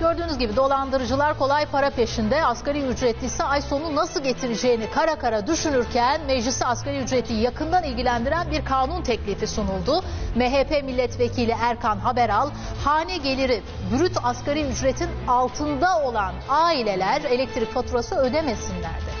Gördüğünüz gibi dolandırıcılar kolay para peşinde. Asgari ücretli ay sonu nasıl getireceğini kara kara düşünürken meclise asgari ücreti yakından ilgilendiren bir kanun teklifi sunuldu. MHP milletvekili Erkan Haberal, hane geliri brüt asgari ücretin altında olan aileler elektrik faturası ödemesinler dedi.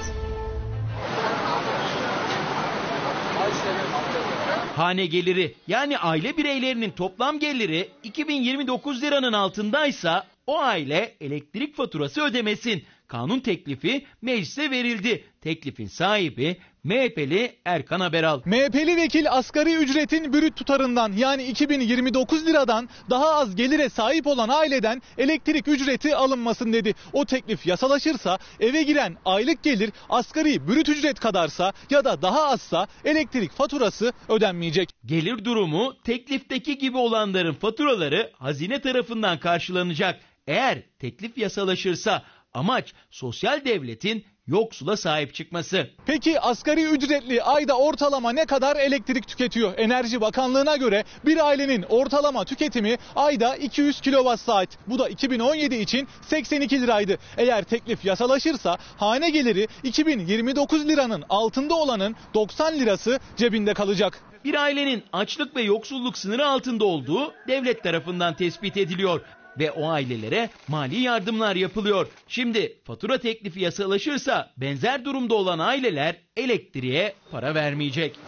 Hane geliri yani aile bireylerinin toplam geliri 2029 liranın altındaysa o aile elektrik faturası ödemesin. Kanun teklifi meclise verildi. Teklifin sahibi MHP'li Erkan Haberal. MHP'li vekil asgari ücretin brüt tutarından yani 2029 liradan daha az gelire sahip olan aileden elektrik ücreti alınmasın dedi. O teklif yasalaşırsa eve giren aylık gelir asgari brüt ücret kadarsa ya da daha azsa elektrik faturası ödenmeyecek. Gelir durumu teklifteki gibi olanların faturaları hazine tarafından karşılanacak. Eğer teklif yasalaşırsa amaç sosyal devletin yoksula sahip çıkması. Peki asgari ücretli ayda ortalama ne kadar elektrik tüketiyor? Enerji Bakanlığı'na göre bir ailenin ortalama tüketimi ayda 200 kilowatt saat. Bu da 2017 için 82 liraydı. Eğer teklif yasalaşırsa hane geliri 2029 liranın altında olanın 90 lirası cebinde kalacak. Bir ailenin açlık ve yoksulluk sınırı altında olduğu devlet tarafından tespit ediliyor ve o ailelere mali yardımlar yapılıyor. Şimdi fatura teklifi yasalaşırsa benzer durumda olan aileler elektriğe para vermeyecek.